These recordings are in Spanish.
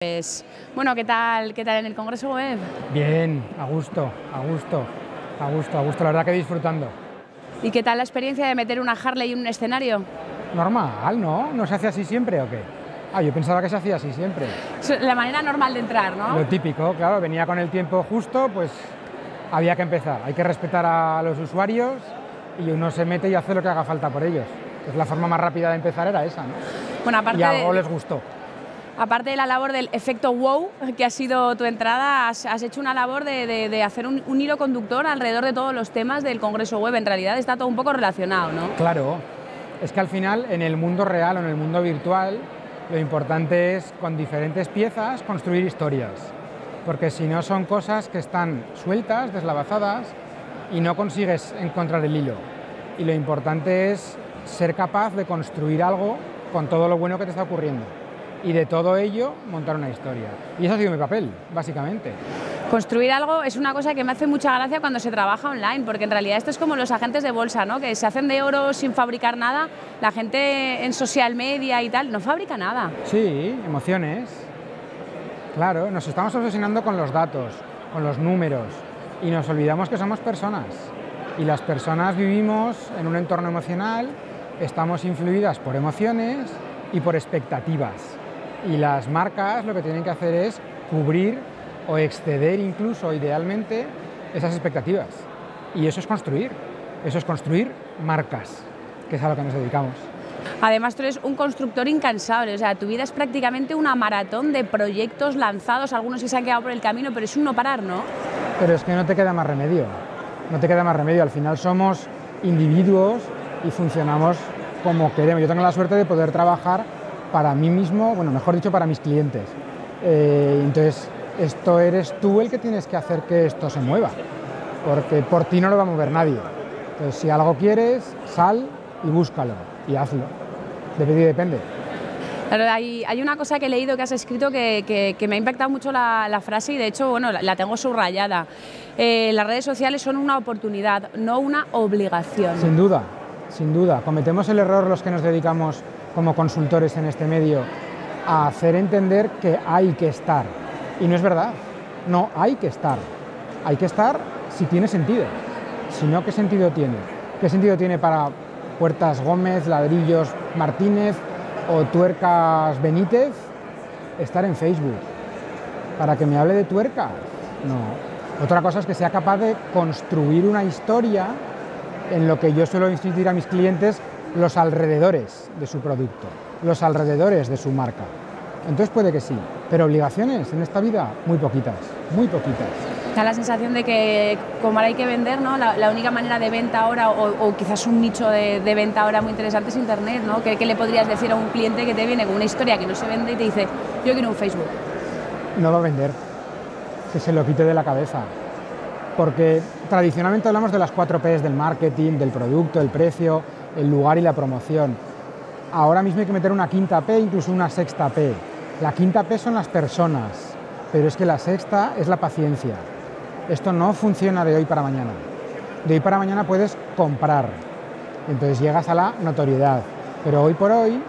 Pues, bueno, ¿qué tal, ¿qué tal en el Congreso Web? Bien, a gusto, a gusto, a gusto, a gusto, la verdad que disfrutando. ¿Y qué tal la experiencia de meter una Harley en un escenario? Normal, ¿no? ¿No se hace así siempre o qué? Ah, yo pensaba que se hacía así siempre. La manera normal de entrar, ¿no? Lo típico, claro, venía con el tiempo justo, pues había que empezar. Hay que respetar a los usuarios y uno se mete y hace lo que haga falta por ellos. Pues la forma más rápida de empezar era esa, ¿no? Bueno, aparte y algo de... les gustó aparte de la labor del efecto wow, que ha sido tu entrada, has, hecho una labor de, hacer un, hilo conductor alrededor de todos los temas del Congreso Web. En realidad está todo un poco relacionado, ¿no? Claro. Es que al final, en el mundo real o en el mundo virtual, lo importante es, con diferentes piezas, construir historias. Porque si no, son cosas que están sueltas, deslavazadas, y no consigues encontrar el hilo. Y lo importante es ser capaz de construir algo con todo lo bueno que te está ocurriendo y de todo ello montar una historia. Y eso ha sido mi papel, básicamente. Construir algo es una cosa que me hace mucha gracia cuando se trabaja online, porque en realidad esto es como los agentes de bolsa, ¿no? que se hacen de oro sin fabricar nada. La gente en social media y tal no fabrica nada. Sí, emociones. Claro, nos estamos obsesionando con los datos, con los números, y nos olvidamos que somos personas. Y las personas vivimos en un entorno emocional, estamos influidas por emociones y por expectativas. Y las marcas lo que tienen que hacer es cubrir o exceder incluso idealmente esas expectativas. Y eso es construir, eso es construir marcas, que es a lo que nos dedicamos. Además, tú eres un constructor incansable, o sea, tu vida es prácticamente una maratón de proyectos lanzados, algunos se han quedado por el camino, pero es un no parar, ¿no? Pero es que no te queda más remedio, no te queda más remedio, al final somos individuos y funcionamos como queremos. Yo tengo la suerte de poder trabajar para mí mismo, bueno, mejor dicho, para mis clientes. Eh, entonces, esto eres tú el que tienes que hacer que esto se mueva, porque por ti no lo va a mover nadie. Entonces, si algo quieres, sal y búscalo y hazlo. Depende y depende. hay, hay, una cosa que he leído que has escrito que, me ha impactado mucho la, frase y de hecho bueno, la, tengo subrayada. Eh, las redes sociales son una oportunidad, no una obligación. Sin duda, sin duda. Cometemos el error los que nos dedicamos como consultores en este medio a hacer entender que hay que estar. Y no es verdad, no hay que estar. Hay que estar si tiene sentido. Si no, ¿qué sentido tiene? ¿Qué sentido tiene para Puertas Gómez, Ladrillos Martínez o Tuercas Benítez estar en Facebook? ¿Para que me hable de tuercas? No. Otra cosa es que sea capaz de construir una historia en lo que yo suelo insistir a mis clientes los alrededores de su producto, los alrededores de su marca. Entonces puede que sí, pero obligaciones en esta vida, muy poquitas, muy poquitas. Da la sensación de que como ahora hay que vender, ¿no? la, única manera de venta ahora, o, quizás un nicho de, venta ahora muy interesante es Internet. ¿no? ¿Qué, le podrías decir a un cliente que te viene con una historia que no se vende y te dice, yo quiero un Facebook? No va a vender, que se lo quite de la cabeza. Porque tradicionalmente hablamos de las cuatro P's del marketing, del producto, el precio, el lugar y la promoción. Ahora mismo hay que meter una quinta P, incluso una sexta P. La quinta P son las personas, pero es que la sexta es la paciencia. Esto no funciona de hoy para mañana. De hoy para mañana puedes comprar, entonces llegas a la notoriedad. Pero hoy por hoy,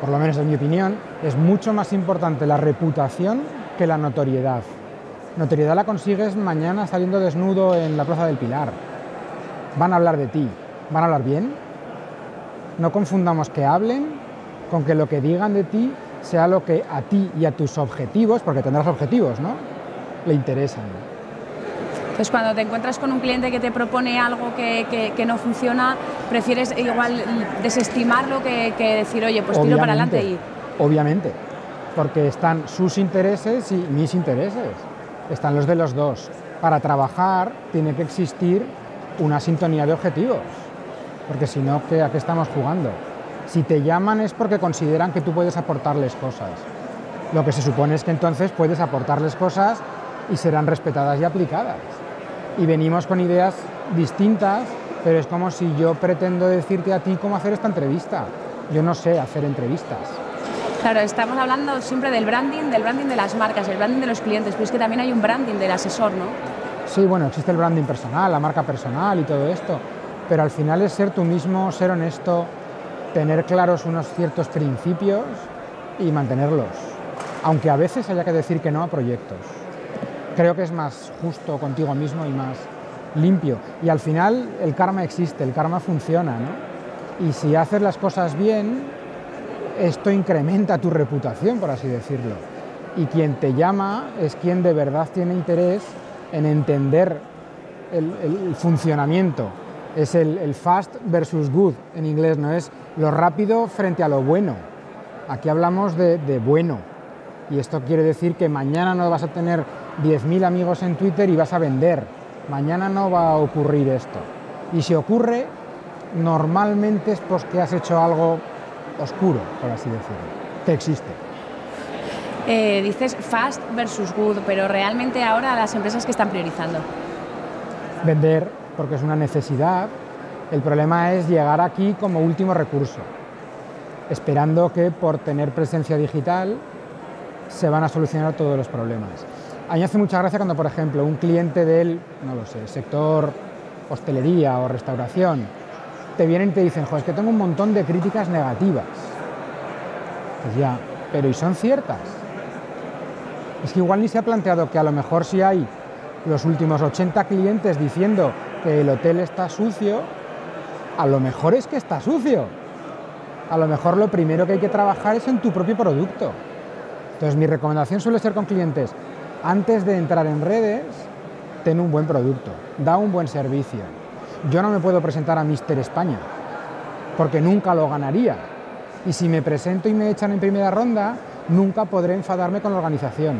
por lo menos en mi opinión, es mucho más importante la reputación que la notoriedad. Notoriedad la consigues mañana saliendo desnudo en la Plaza del Pilar. Van a hablar de ti. ¿Van a hablar bien? No confundamos que hablen con que lo que digan de ti sea lo que a ti y a tus objetivos, porque tendrás objetivos, ¿no? Le interesan. Entonces, cuando te encuentras con un cliente que te propone algo que, no funciona, prefieres igual desestimarlo que, decir, oye, pues tiro para adelante y... Obviamente, porque están sus intereses y mis intereses, están los de los dos. Para trabajar tiene que existir una sintonía de objetivos porque si no, ¿a qué estamos jugando? Si te llaman es porque consideran que tú puedes aportarles cosas. Lo que se supone es que entonces puedes aportarles cosas y serán respetadas y aplicadas. Y venimos con ideas distintas, pero es como si yo pretendo decirte a ti cómo hacer esta entrevista. Yo no sé hacer entrevistas. Claro, estamos hablando siempre del branding, del branding de las marcas, el branding de los clientes, pero es que también hay un branding del asesor, ¿no? Sí, bueno, existe el branding personal, la marca personal y todo esto, pero al final es ser tú mismo, ser honesto, tener claros unos ciertos principios y mantenerlos. aunque a veces haya que decir que no a proyectos. Creo que es más justo contigo mismo y más limpio. Y al final el karma existe, el karma funciona, ¿no? Y si haces las cosas bien, esto incrementa tu reputación, por así decirlo. Y quien te llama es quien de verdad tiene interés en entender el, funcionamiento. Es el, fast versus good en inglés, no es lo rápido frente a lo bueno. Aquí hablamos de, de bueno. Y esto quiere decir que mañana no vas a tener 10.000 amigos en Twitter y vas a vender. Mañana no va a ocurrir esto. Y si ocurre, normalmente es porque has hecho algo oscuro, por así decirlo, que existe. Eh, dices fast versus good, pero realmente ahora las empresas que están priorizando. Vender, porque es una necesidad. El problema es llegar aquí como último recurso, esperando que por tener presencia digital se van a solucionar todos los problemas. A mí hace mucha gracia cuando, por ejemplo, un cliente del, no lo sé, sector hostelería o restauración, te vienen y te dicen, joder, es que tengo un montón de críticas negativas. Pues ya, pero ¿y son ciertas? Es que igual ni se ha planteado que a lo mejor si hay los últimos 80 clientes diciendo que el hotel está sucio, a lo mejor es que está sucio. A lo mejor lo primero que hay que trabajar es en tu propio producto. Entonces mi recomendación suele ser con clientes, antes de entrar en redes, ten un buen producto, da un buen servicio, yo no me puedo presentar a Mister España, porque nunca lo ganaría. Y si me presento y me echan en primera ronda, nunca podré enfadarme con la organización.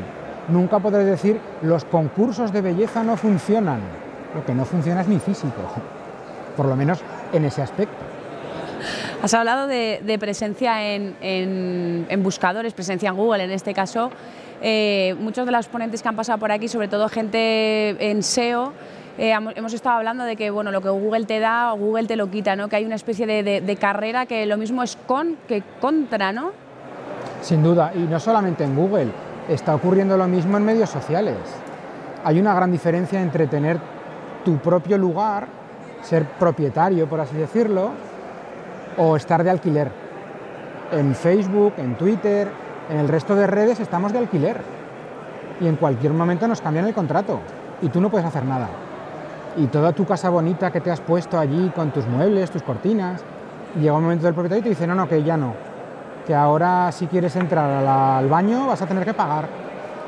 Nunca podré decir, los concursos de belleza no funcionan. Lo que no funciona es mi físico, por lo menos en ese aspecto. Has hablado de, presencia en, buscadores, presencia en Google en este caso. Eh, muchos de los ponentes que han pasado por aquí, sobre todo gente en SEO, eh, hemos estado hablando de que bueno, lo que Google te da, Google te lo quita, ¿no? que hay una especie de, carrera que lo mismo es con que contra, ¿no? Sin duda, y no solamente en Google, está ocurriendo lo mismo en medios sociales. Hay una gran diferencia entre tener tu propio lugar, ser propietario, por así decirlo, o estar de alquiler. En Facebook, en Twitter, en el resto de redes estamos de alquiler. Y en cualquier momento nos cambian el contrato y tú no puedes hacer nada y toda tu casa bonita que te has puesto allí con tus muebles, tus cortinas, llega un momento del propietario y te dice, no, no, que ya no, que ahora si quieres entrar al baño vas a tener que pagar.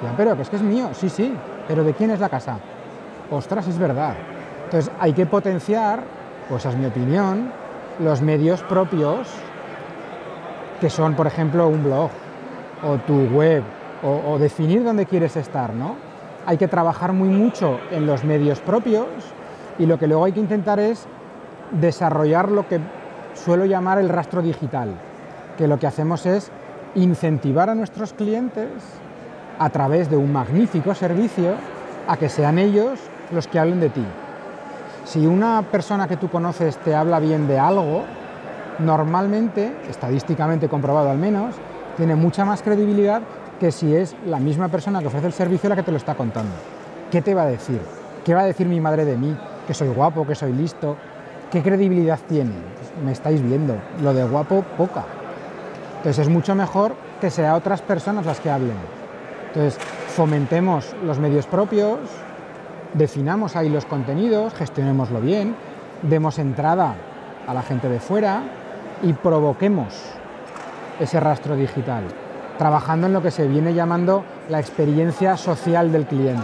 Ya, pero que es que es mío, sí, sí, pero ¿de quién es la casa? Ostras, es verdad. Entonces hay que potenciar, pues es mi opinión, los medios propios, que son, por ejemplo, un blog o tu web, o, o definir dónde quieres estar, ¿no? Hay que trabajar muy mucho en los medios propios y lo que luego hay que intentar es desarrollar lo que suelo llamar el rastro digital, que lo que hacemos es incentivar a nuestros clientes a través de un magnífico servicio a que sean ellos los que hablen de ti. Si una persona que tú conoces te habla bien de algo, normalmente, estadísticamente comprobado al menos, tiene mucha más credibilidad que si es la misma persona que ofrece el servicio la que te lo está contando. ¿Qué te va a decir? ¿Qué va a decir mi madre de mí? que soy guapo, que soy listo. ¿Qué credibilidad tiene? Me estáis viendo, lo de guapo poca. Entonces es mucho mejor que sea otras personas las que hablen. Entonces fomentemos los medios propios, definamos ahí los contenidos, gestionémoslo bien, demos entrada a la gente de fuera y provoquemos ese rastro digital, trabajando en lo que se viene llamando la experiencia social del cliente.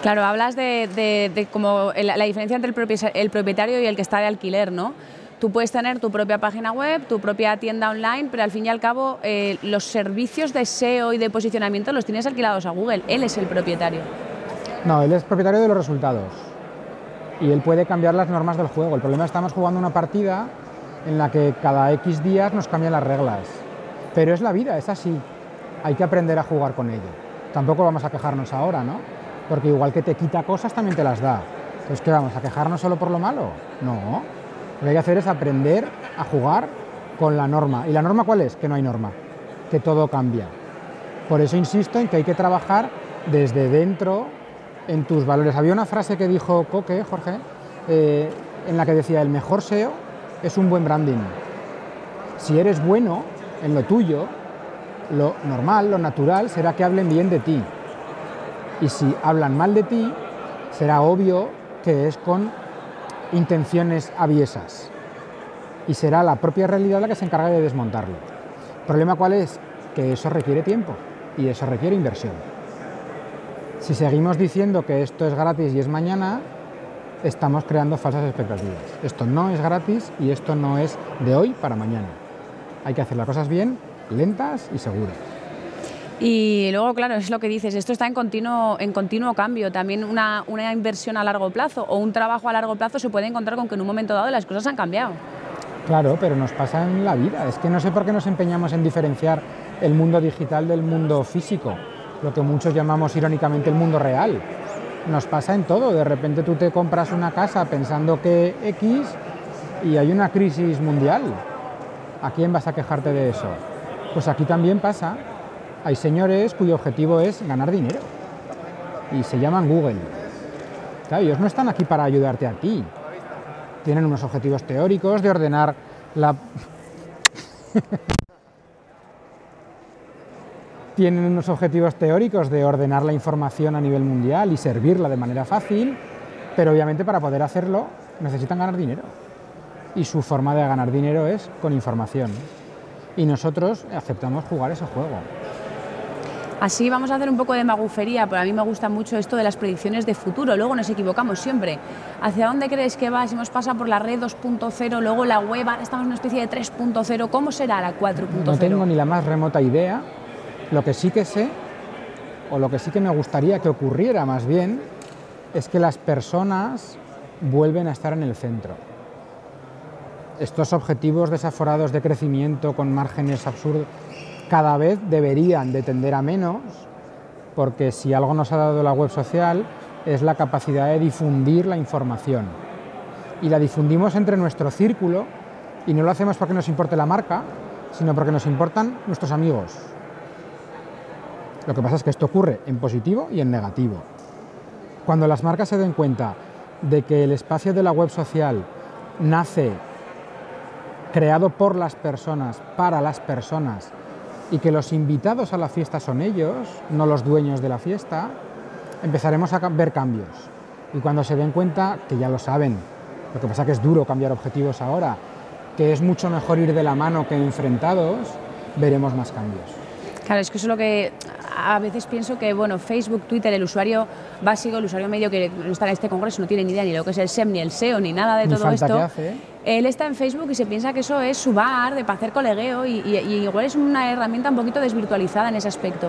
Claro, hablas de, como la, diferencia entre el, propietario y el que está de alquiler, ¿no? Tú puedes tener tu propia página web, tu propia tienda online, pero al fin y al cabo eh, los servicios de SEO y de posicionamiento los tienes alquilados a Google. Él es el propietario. No, él es propietario de los resultados. Y él puede cambiar las normas del juego. El problema es que estamos jugando una partida en la que cada X días nos cambian las reglas. Pero es la vida, es así. Hay que aprender a jugar con ello. Tampoco vamos a quejarnos ahora, ¿no? porque igual que te quita cosas, también te las da. Entonces, ¿qué vamos? ¿A quejarnos solo por lo malo? No. Lo que hay que hacer es aprender a jugar con la norma. ¿Y la norma cuál es? Que no hay norma, que todo cambia. Por eso insisto en que hay que trabajar desde dentro en tus valores. Había una frase que dijo Coque, Jorge, eh, en la que decía, el mejor SEO es un buen branding. Si eres bueno en lo tuyo, lo normal, lo natural, será que hablen bien de ti. Y si hablan mal de ti, será obvio que es con intenciones aviesas. Y será la propia realidad la que se encarga de desmontarlo. ¿El problema cuál es? Que eso requiere tiempo y eso requiere inversión. Si seguimos diciendo que esto es gratis y es mañana, estamos creando falsas expectativas. Esto no es gratis y esto no es de hoy para mañana. Hay que hacer las cosas bien, lentas y seguras. Y luego, claro, es lo que dices, esto está en continuo, en continuo cambio. También una, una inversión a largo plazo o un trabajo a largo plazo se puede encontrar con que en un momento dado las cosas han cambiado. Claro, pero nos pasa en la vida. Es que no sé por qué nos empeñamos en diferenciar el mundo digital del mundo físico, lo que muchos llamamos irónicamente el mundo real. Nos pasa en todo. De repente tú te compras una casa pensando que X y hay una crisis mundial. ¿A quién vas a quejarte de eso? Pues aquí también pasa. Hay señores cuyo objetivo es ganar dinero y se llaman Google. Claro, ellos no están aquí para ayudarte a ti. Tienen unos objetivos teóricos de ordenar la... Tienen unos objetivos teóricos de ordenar la información a nivel mundial y servirla de manera fácil, pero obviamente para poder hacerlo necesitan ganar dinero. Y su forma de ganar dinero es con información. Y nosotros aceptamos jugar ese juego. Así vamos a hacer un poco de magufería, pero a mí me gusta mucho esto de las predicciones de futuro. Luego nos equivocamos siempre. ¿Hacia dónde crees que va? Si hemos pasado por la red 2.0, luego la web, ahora estamos en una especie de 3.0. ¿Cómo será la 4.0? No tengo ni la más remota idea. Lo que sí que sé, o lo que sí que me gustaría que ocurriera más bien, es que las personas vuelven a estar en el centro. Estos objetivos desaforados de crecimiento con márgenes absurdos cada vez deberían de tender a menos, porque si algo nos ha dado la web social es la capacidad de difundir la información. Y la difundimos entre nuestro círculo y no lo hacemos porque nos importe la marca, sino porque nos importan nuestros amigos. Lo que pasa es que esto ocurre en positivo y en negativo. Cuando las marcas se den cuenta de que el espacio de la web social nace creado por las personas, para las personas, y que los invitados a la fiesta son ellos, no los dueños de la fiesta, empezaremos a ver cambios. Y cuando se den cuenta, que ya lo saben, lo que pasa que es duro cambiar objetivos ahora, que es mucho mejor ir de la mano que enfrentados, veremos más cambios. Claro, es que eso es lo que a veces pienso que, bueno, Facebook, Twitter, el usuario básico, el usuario medio que no está en este congreso, no tiene ni idea ni lo que es el SEM, ni el SEO, ni nada de todo esto. ¿eh? Él está en Facebook y se piensa que eso es su bar, de para hacer colegueo, y, igual es una herramienta un poquito desvirtualizada en ese aspecto.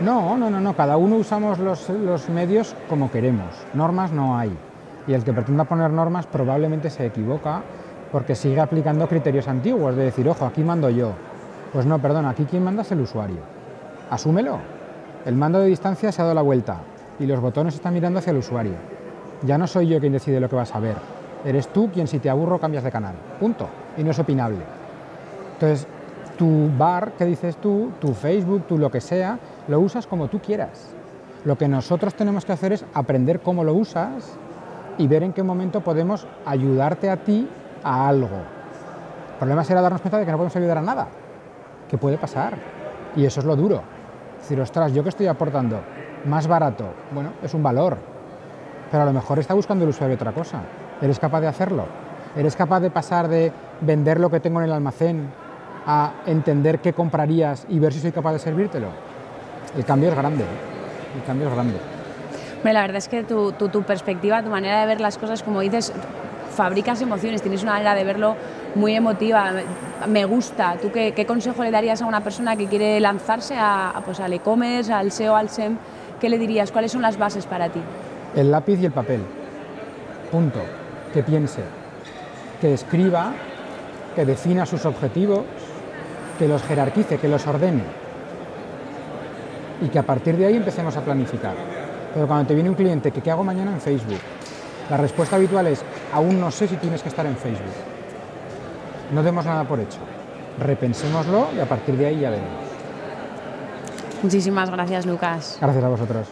No, no, no, no. Cada uno usamos los, los medios como queremos. Normas no hay. Y el que pretenda poner normas probablemente se equivoca porque sigue aplicando criterios antiguos de decir, ojo, aquí mando yo. Pues no, perdón, aquí quien manda es el usuario. Asúmelo. El mando de distancia se ha dado la vuelta y los botones están mirando hacia el usuario. Ya no soy yo quien decide lo que vas a ver. Eres tú quien si te aburro cambias de canal. Punto. Y no es opinable. Entonces, tu bar, que dices tú, tu Facebook, tu lo que sea, lo usas como tú quieras. Lo que nosotros tenemos que hacer es aprender cómo lo usas y ver en qué momento podemos ayudarte a ti a algo. El problema será darnos cuenta de que no podemos ayudar a nada, que puede pasar. Y eso es lo duro decir, ostras, yo que estoy aportando más barato, bueno, es un valor, pero a lo mejor está buscando el usuario otra cosa. ¿Eres capaz de hacerlo? ¿Eres capaz de pasar de vender lo que tengo en el almacén a entender qué comprarías y ver si soy capaz de servírtelo? El cambio es grande, ¿eh? el cambio es grande. la verdad es que tu, tu perspectiva, tu manera de ver las cosas, como dices, fabricas emociones, tienes una manera de verlo muy emotiva, me gusta. ¿Tú qué, consejo le darías a una persona que quiere lanzarse a, pues, al e-commerce, al SEO, al SEM? ¿Qué le dirías? ¿Cuáles son las bases para ti? El lápiz y el papel. Punto. Que piense, que escriba, que defina sus objetivos, que los jerarquice, que los ordene. Y que a partir de ahí empecemos a planificar. Pero cuando te viene un cliente qué hago mañana en Facebook, la respuesta habitual es, aún no sé si tienes que estar en Facebook. No demos nada por hecho. Repensémoslo y a partir de ahí ya veremos. Muchísimas gracias, Lucas. Gracias a vosotros.